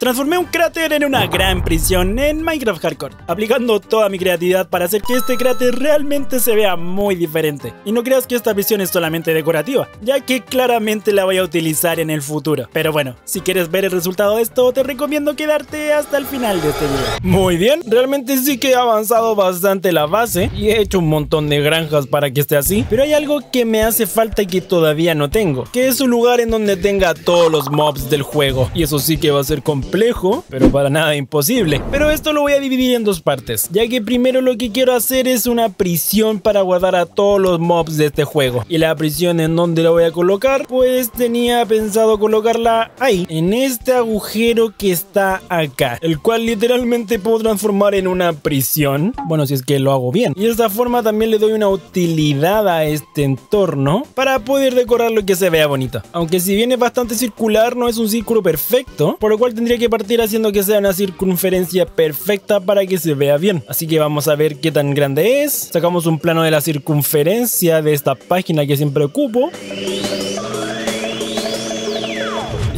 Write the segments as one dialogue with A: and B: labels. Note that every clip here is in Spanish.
A: Transformé un cráter en una gran prisión en Minecraft Hardcore, aplicando toda mi creatividad para hacer que este cráter realmente se vea muy diferente. Y no creas que esta prisión es solamente decorativa, ya que claramente la voy a utilizar en el futuro. Pero bueno, si quieres ver el resultado de esto, te recomiendo quedarte hasta el final de este video. Muy bien, realmente sí que he avanzado bastante la base y he hecho un montón de granjas para que esté así, pero hay algo que me hace falta y que todavía no tengo, que es un lugar en donde tenga todos los mobs del juego. Y eso sí que va a ser complicado pero para nada imposible. Pero esto lo voy a dividir en dos partes, ya que primero lo que quiero hacer es una prisión para guardar a todos los mobs de este juego. Y la prisión en donde la voy a colocar, pues tenía pensado colocarla ahí, en este agujero que está acá, el cual literalmente puedo transformar en una prisión. Bueno, si es que lo hago bien. Y de esta forma también le doy una utilidad a este entorno para poder decorar lo que se vea bonito. Aunque si bien es bastante circular, no es un círculo perfecto, por lo cual tendría que partir haciendo que sea una circunferencia perfecta para que se vea bien. Así que vamos a ver qué tan grande es. Sacamos un plano de la circunferencia de esta página que siempre ocupo.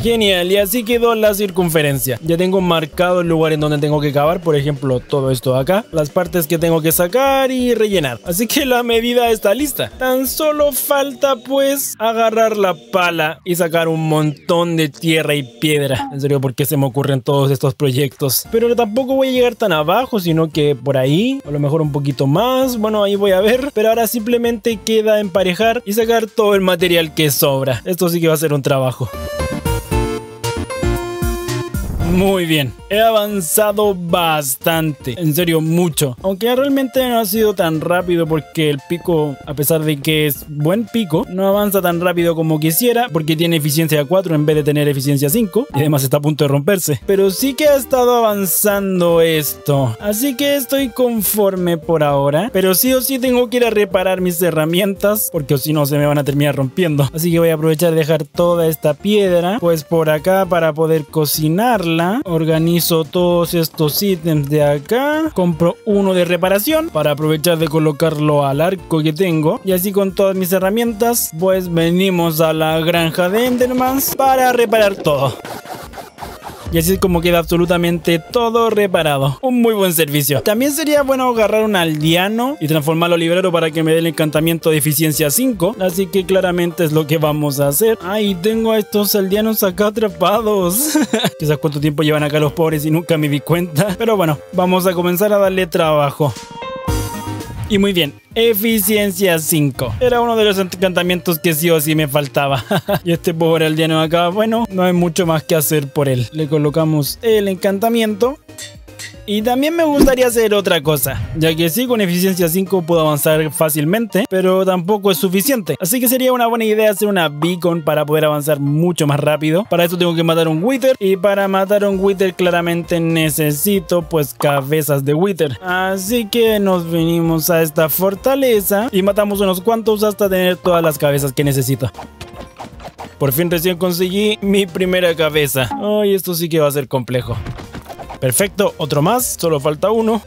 A: Genial, y así quedó la circunferencia. Ya tengo marcado el lugar en donde tengo que cavar, por ejemplo, todo esto de acá, las partes que tengo que sacar y rellenar. Así que la medida está lista. Tan solo falta pues agarrar la pala y sacar un montón de tierra y piedra. En serio, ¿por qué se me ocurren todos estos proyectos? Pero tampoco voy a llegar tan abajo, sino que por ahí, a lo mejor un poquito más. Bueno, ahí voy a ver. Pero ahora simplemente queda emparejar y sacar todo el material que sobra. Esto sí que va a ser un trabajo. Muy bien, he avanzado bastante, en serio mucho. Aunque realmente no ha sido tan rápido porque el pico, a pesar de que es buen pico, no avanza tan rápido como quisiera porque tiene eficiencia 4 en vez de tener eficiencia 5 y además está a punto de romperse. Pero sí que ha estado avanzando esto, así que estoy conforme por ahora. Pero sí o sí tengo que ir a reparar mis herramientas porque si no se me van a terminar rompiendo. Así que voy a aprovechar de dejar toda esta piedra pues por acá para poder cocinarla organizo todos estos ítems de acá, compro uno de reparación para aprovechar de colocarlo al arco que tengo y así con todas mis herramientas pues venimos a la granja de Endermans para reparar todo. Y así es como queda absolutamente todo reparado. Un muy buen servicio. También sería bueno agarrar un aldeano y transformarlo a librero para que me dé el encantamiento de eficiencia 5. Así que claramente es lo que vamos a hacer. Ay, tengo a estos aldeanos acá atrapados. Quizás cuánto tiempo llevan acá los pobres y nunca me di cuenta. Pero bueno, vamos a comenzar a darle trabajo. Y muy bien, eficiencia 5. Era uno de los encantamientos que sí o sí me faltaba. y este pobre aldeano acá, bueno, no hay mucho más que hacer por él. Le colocamos el encantamiento. Y también me gustaría hacer otra cosa, ya que sí con eficiencia 5 puedo avanzar fácilmente, pero tampoco es suficiente. Así que sería una buena idea hacer una beacon para poder avanzar mucho más rápido. Para eso tengo que matar un wither y para matar un wither claramente necesito pues cabezas de wither. Así que nos venimos a esta fortaleza y matamos unos cuantos hasta tener todas las cabezas que necesito. Por fin recién conseguí mi primera cabeza. Ay, esto sí que va a ser complejo. Perfecto, otro más, solo falta uno.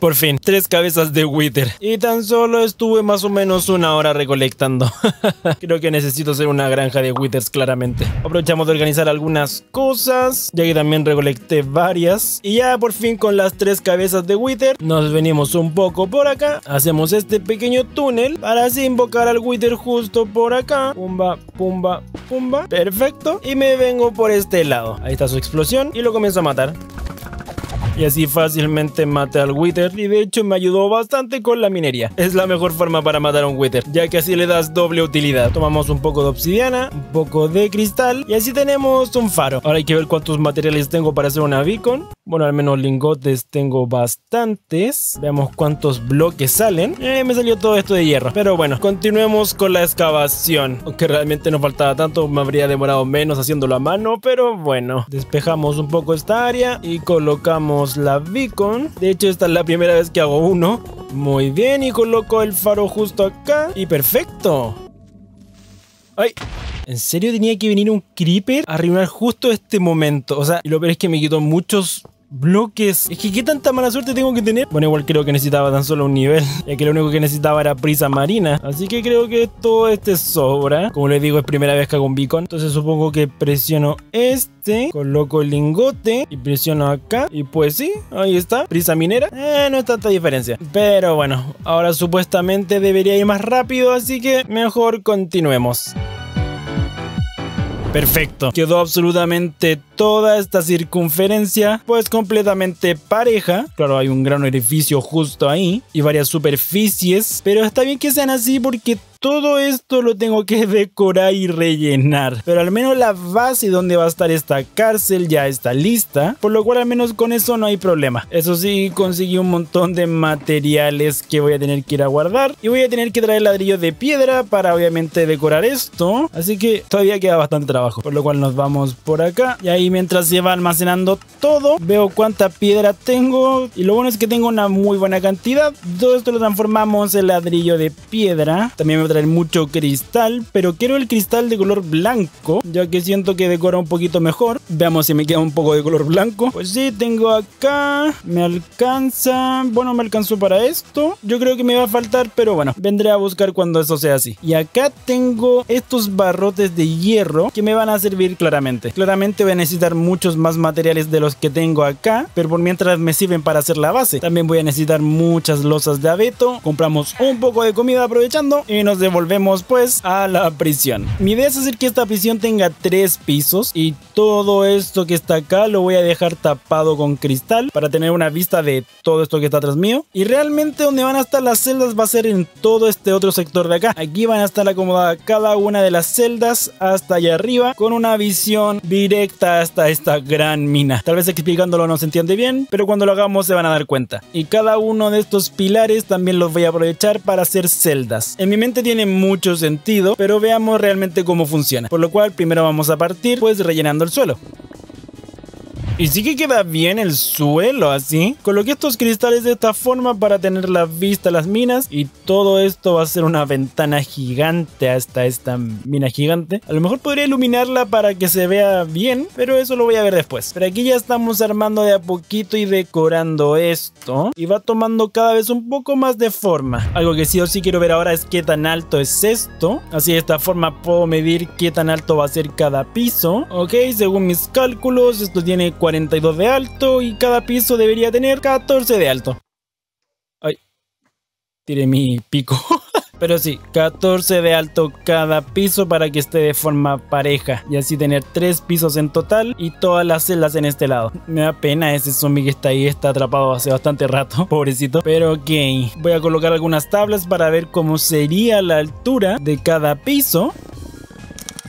A: Por fin, tres cabezas de Wither. Y tan solo estuve más o menos una hora recolectando. Creo que necesito hacer una granja de Withers claramente. Aprovechamos de organizar algunas cosas, ya que también recolecté varias. Y ya por fin con las tres cabezas de Wither, nos venimos un poco por acá. Hacemos este pequeño túnel para así invocar al Wither justo por acá. Pumba, pumba, pumba. Perfecto. Y me vengo por este lado. Ahí está su explosión y lo comienzo a matar y así fácilmente maté al Wither y de hecho me ayudó bastante con la minería. Es la mejor forma para matar a un Wither, ya que así le das doble utilidad. Tomamos un poco de obsidiana, un poco de cristal y así tenemos un faro. Ahora hay que ver cuántos materiales tengo para hacer una beacon. Bueno, al menos lingotes tengo bastantes. Veamos cuántos bloques salen. Eh, me salió todo esto de hierro. Pero bueno, continuemos con la excavación. Aunque realmente no faltaba tanto, me habría demorado menos haciéndolo a mano. Pero bueno, despejamos un poco esta área y colocamos la beacon. De hecho, esta es la primera vez que hago uno. Muy bien, y coloco el faro justo acá. Y perfecto. ¡Ay! ¿En serio tenía que venir un creeper a arruinar justo este momento? O sea, y lo peor es que me quitó muchos bloques. Es que qué tanta mala suerte tengo que tener. Bueno, igual creo que necesitaba tan solo un nivel, ya que lo único que necesitaba era prisa marina. Así que creo que todo este sobra. Como les digo, es primera vez que hago un beacon. Entonces supongo que presiono este, coloco el lingote y presiono acá. Y pues sí, ahí está. Prisa minera. Eh, no es tanta diferencia. Pero bueno, ahora supuestamente debería ir más rápido, así que mejor continuemos. Perfecto. Quedó absolutamente toda esta circunferencia pues completamente pareja. Claro, hay un gran orificio justo ahí y varias superficies, pero está bien que sean así porque todo esto lo tengo que decorar y rellenar. Pero al menos la base donde va a estar esta cárcel ya está lista. Por lo cual al menos con eso no hay problema. Eso sí, conseguí un montón de materiales que voy a tener que ir a guardar. Y voy a tener que traer ladrillos de piedra para obviamente decorar esto. Así que todavía queda bastante trabajo. Por lo cual nos vamos por acá. Y ahí mientras se va almacenando todo, veo cuánta piedra tengo. Y lo bueno es que tengo una muy buena cantidad. Todo esto lo transformamos en ladrillo de piedra. También me traer mucho cristal, pero quiero el cristal de color blanco, ya que siento que decora un poquito mejor. Veamos si me queda un poco de color blanco. Pues sí, tengo acá, me alcanza, bueno, me alcanzó para esto. Yo creo que me va a faltar, pero bueno, vendré a buscar cuando eso sea así. Y acá tengo estos barrotes de hierro que me van a servir claramente. Claramente voy a necesitar muchos más materiales de los que tengo acá, pero por mientras me sirven para hacer la base. También voy a necesitar muchas losas de abeto. Compramos un poco de comida aprovechando y nos devolvemos pues a la prisión. Mi idea es hacer que esta prisión tenga tres pisos y todo esto que está acá lo voy a dejar tapado con cristal para tener una vista de todo esto que está atrás mío. Y realmente donde van a estar las celdas va a ser en todo este otro sector de acá. Aquí van a estar acomodadas cada una de las celdas hasta allá arriba con una visión directa hasta esta gran mina. Tal vez explicándolo no se entiende bien, pero cuando lo hagamos se van a dar cuenta. Y cada uno de estos pilares también los voy a aprovechar para hacer celdas. En mi mente tiene mucho sentido, pero veamos realmente cómo funciona. Por lo cual primero vamos a partir pues rellenando el suelo. Y sí que queda bien el suelo así. Coloqué estos cristales de esta forma para tener la vista a las minas. Y todo esto va a ser una ventana gigante hasta esta mina gigante. A lo mejor podría iluminarla para que se vea bien. Pero eso lo voy a ver después. Pero aquí ya estamos armando de a poquito y decorando esto. Y va tomando cada vez un poco más de forma. Algo que sí o sí quiero ver ahora es qué tan alto es esto. Así de esta forma puedo medir qué tan alto va a ser cada piso. Ok, según mis cálculos esto tiene 42 de alto y cada piso debería tener 14 de alto. Ay, tiré mi pico. Pero sí, 14 de alto cada piso para que esté de forma pareja. Y así tener 3 pisos en total y todas las celdas en este lado. Me da pena ese zombie que está ahí, está atrapado hace bastante rato, pobrecito. Pero ok, voy a colocar algunas tablas para ver cómo sería la altura de cada piso.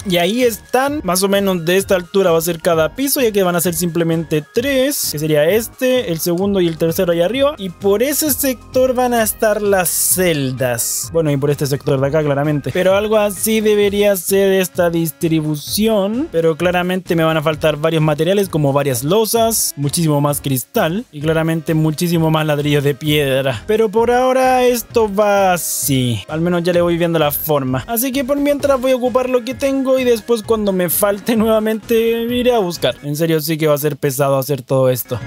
A: Y ahí están, más o menos de esta altura va a ser cada piso, ya que van a ser simplemente tres, que sería este, el segundo y el tercero ahí arriba. Y por ese sector van a estar las celdas. Bueno, y por este sector de acá, claramente. Pero algo así debería ser esta distribución. Pero claramente me van a faltar varios materiales, como varias losas, muchísimo más cristal y claramente muchísimo más ladrillos de piedra. Pero por ahora esto va así. Al menos ya le voy viendo la forma. Así que por mientras voy a ocupar lo que tengo y después cuando me falte nuevamente iré a buscar. En serio sí que va a ser pesado hacer todo esto.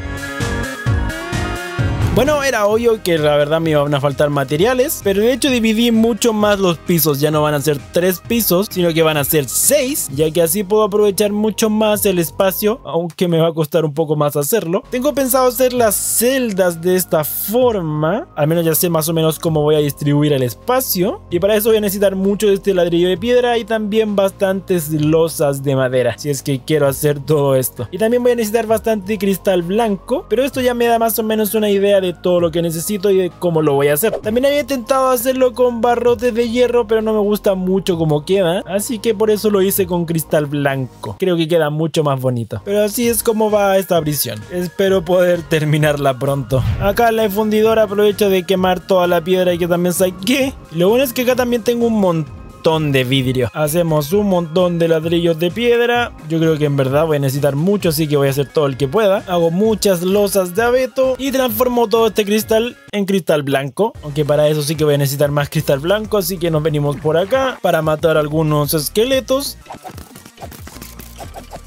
A: Bueno, era obvio que la verdad me iban a faltar materiales, pero de hecho dividí mucho más los pisos, ya no van a ser tres pisos, sino que van a ser seis, ya que así puedo aprovechar mucho más el espacio, aunque me va a costar un poco más hacerlo. Tengo pensado hacer las celdas de esta forma, al menos ya sé más o menos cómo voy a distribuir el espacio, y para eso voy a necesitar mucho de este ladrillo de piedra y también bastantes losas de madera, si es que quiero hacer todo esto. Y también voy a necesitar bastante cristal blanco, pero esto ya me da más o menos una idea de todo lo que necesito y de cómo lo voy a hacer. También había intentado hacerlo con barrotes de hierro, pero no me gusta mucho como queda, así que por eso lo hice con cristal blanco. Creo que queda mucho más bonito. Pero así es como va esta prisión. Espero poder terminarla pronto. Acá la fundidora aprovecho de quemar toda la piedra y que también saqué. Lo bueno es que acá también tengo un montón de vidrio. Hacemos un montón de ladrillos de piedra. Yo creo que en verdad voy a necesitar mucho, así que voy a hacer todo el que pueda. Hago muchas losas de abeto y transformo todo este cristal en cristal blanco. Aunque para eso sí que voy a necesitar más cristal blanco, así que nos venimos por acá para matar algunos esqueletos.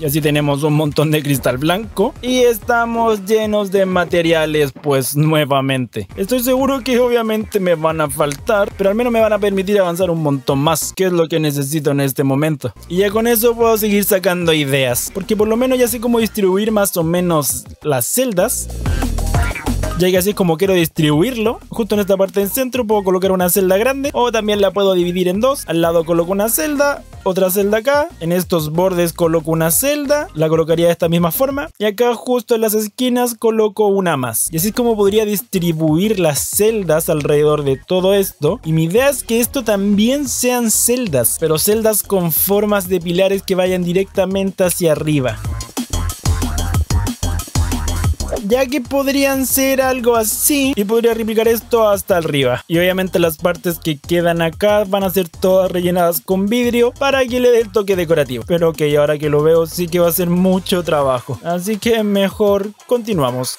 A: Y así tenemos un montón de cristal blanco. Y estamos llenos de materiales pues nuevamente. Estoy seguro que obviamente me van a faltar. Pero al menos me van a permitir avanzar un montón más. Que es lo que necesito en este momento. Y ya con eso puedo seguir sacando ideas. Porque por lo menos ya sé cómo distribuir más o menos las celdas ya que así como quiero distribuirlo. Justo en esta parte del centro puedo colocar una celda grande o también la puedo dividir en dos. Al lado coloco una celda, otra celda acá. En estos bordes coloco una celda, la colocaría de esta misma forma. Y acá justo en las esquinas coloco una más. Y así es como podría distribuir las celdas alrededor de todo esto. Y mi idea es que esto también sean celdas, pero celdas con formas de pilares que vayan directamente hacia arriba ya que podrían ser algo así y podría replicar esto hasta arriba. Y obviamente las partes que quedan acá van a ser todas rellenadas con vidrio para que le dé el toque decorativo. Pero ok, ahora que lo veo sí que va a ser mucho trabajo. Así que mejor continuamos.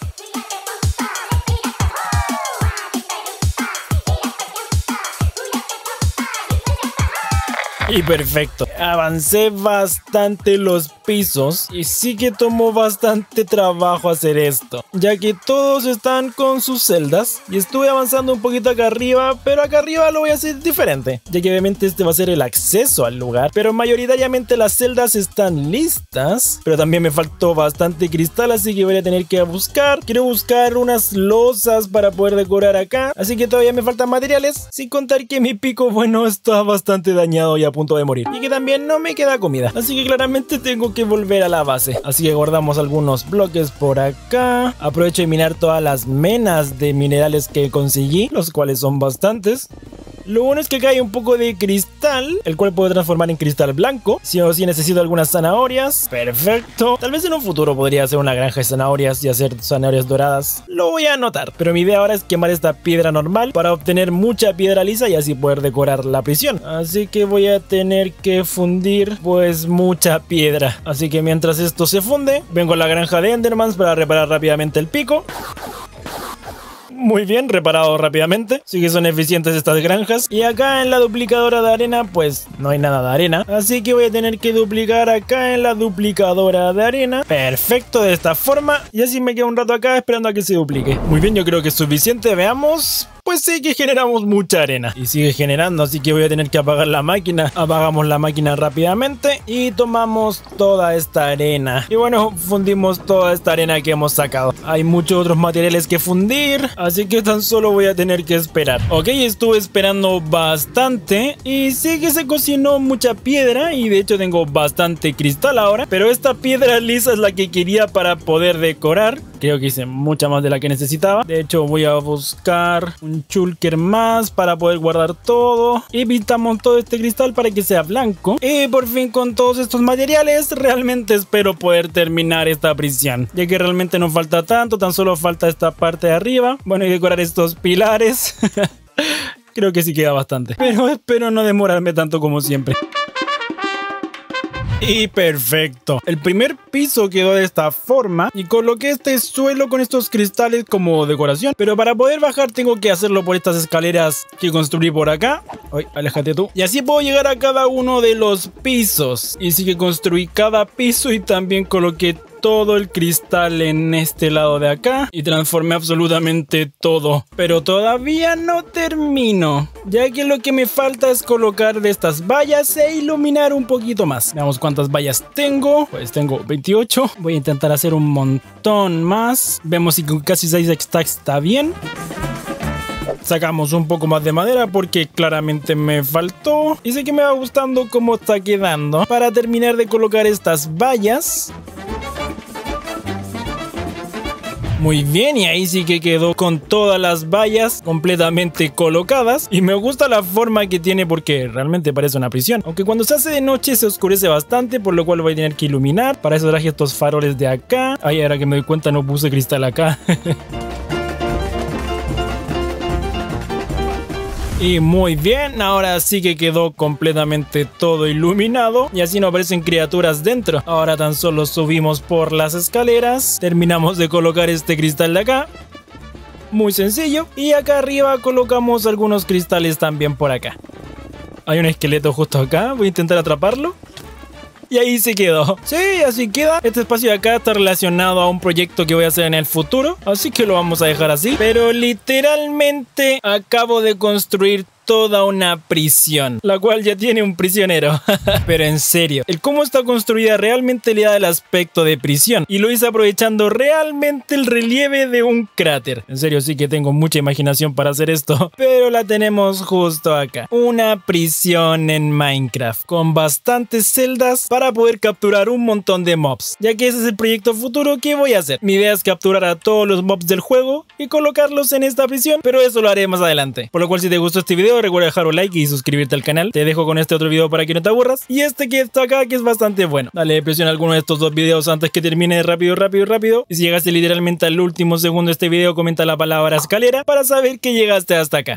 A: Y perfecto. Avancé bastante los pisos y sí que tomó bastante trabajo hacer esto, ya que todos están con sus celdas y estuve avanzando un poquito acá arriba, pero acá arriba lo voy a hacer diferente, ya que obviamente este va a ser el acceso al lugar, pero mayoritariamente las celdas están listas, pero también me faltó bastante cristal, así que voy a tener que buscar, quiero buscar unas losas para poder decorar acá, así que todavía me faltan materiales, sin contar que mi pico bueno está bastante dañado ya punto de morir. Y que también no me queda comida. Así que claramente tengo que volver a la base. Así que guardamos algunos bloques por acá. Aprovecho de minar todas las menas de minerales que conseguí, los cuales son bastantes. Lo bueno es que hay un poco de cristal, el cual puedo transformar en cristal blanco. Si o si necesito algunas zanahorias. Perfecto. Tal vez en un futuro podría hacer una granja de zanahorias y hacer zanahorias doradas. Lo voy a anotar. Pero mi idea ahora es quemar esta piedra normal para obtener mucha piedra lisa y así poder decorar la prisión. Así que voy a tener que fundir pues mucha piedra. Así que mientras esto se funde, vengo a la granja de Endermans para reparar rápidamente el pico. Muy bien, reparado rápidamente. Sí que son eficientes estas granjas. Y acá en la duplicadora de arena, pues no hay nada de arena. Así que voy a tener que duplicar acá en la duplicadora de arena. Perfecto, de esta forma. Y así me quedo un rato acá esperando a que se duplique. Muy bien, yo creo que es suficiente. Veamos pues sí que generamos mucha arena y sigue generando, así que voy a tener que apagar la máquina. Apagamos la máquina rápidamente y tomamos toda esta arena. Y bueno, fundimos toda esta arena que hemos sacado. Hay muchos otros materiales que fundir, así que tan solo voy a tener que esperar. Ok, estuve esperando bastante y sí que se cocinó mucha piedra y de hecho tengo bastante cristal ahora, pero esta piedra lisa es la que quería para poder decorar. Creo que hice mucha más de la que necesitaba. De hecho, voy a buscar un chulker más para poder guardar todo. Y pintamos todo este cristal para que sea blanco. Y por fin con todos estos materiales, realmente espero poder terminar esta prisión. Ya que realmente no falta tanto, tan solo falta esta parte de arriba. Bueno, y decorar estos pilares. Creo que sí queda bastante. Pero espero no demorarme tanto como siempre. Y perfecto. El primer piso quedó de esta forma y coloqué este suelo con estos cristales como decoración. Pero para poder bajar tengo que hacerlo por estas escaleras que construí por acá. Ay, aléjate tú. Y así puedo llegar a cada uno de los pisos. Y sí que construí cada piso y también coloqué todo el cristal en este lado de acá y transformé absolutamente todo. Pero todavía no termino, ya que lo que me falta es colocar de estas vallas e iluminar un poquito más. Veamos cuántas vallas tengo. Pues tengo 28. Voy a intentar hacer un montón más. Vemos si con casi 6 stacks está bien sacamos un poco más de madera porque claramente me faltó y sé que me va gustando cómo está quedando para terminar de colocar estas vallas muy bien y ahí sí que quedó con todas las vallas completamente colocadas y me gusta la forma que tiene porque realmente parece una prisión. Aunque cuando se hace de noche se oscurece bastante por lo cual voy a tener que iluminar. Para eso traje estos faroles de acá. Ay, ahora que me doy cuenta no puse cristal acá. Y muy bien, ahora sí que quedó completamente todo iluminado y así no aparecen criaturas dentro. Ahora tan solo subimos por las escaleras, terminamos de colocar este cristal de acá. Muy sencillo. Y acá arriba colocamos algunos cristales también por acá. Hay un esqueleto justo acá, voy a intentar atraparlo. Y ahí se quedó. Sí, así queda. Este espacio de acá está relacionado a un proyecto que voy a hacer en el futuro, así que lo vamos a dejar así. Pero literalmente acabo de construir toda una prisión, la cual ya tiene un prisionero. Pero en serio, el cómo está construida realmente le da el aspecto de prisión y lo hice aprovechando realmente el relieve de un cráter. En serio, sí que tengo mucha imaginación para hacer esto, pero la tenemos justo acá. Una prisión en Minecraft con bastantes celdas para poder capturar un montón de mobs, ya que ese es el proyecto futuro que voy a hacer. Mi idea es capturar a todos los mobs del juego y colocarlos en esta prisión, pero eso lo haré más adelante. Por lo cual si te gustó este recuerda dejar un like y suscribirte al canal. Te dejo con este otro video para que no te aburras. Y este que está acá que es bastante bueno. Dale presiona alguno de estos dos videos antes que termine rápido, rápido, rápido. Y si llegaste literalmente al último segundo de este video, comenta la palabra escalera para saber que llegaste hasta acá.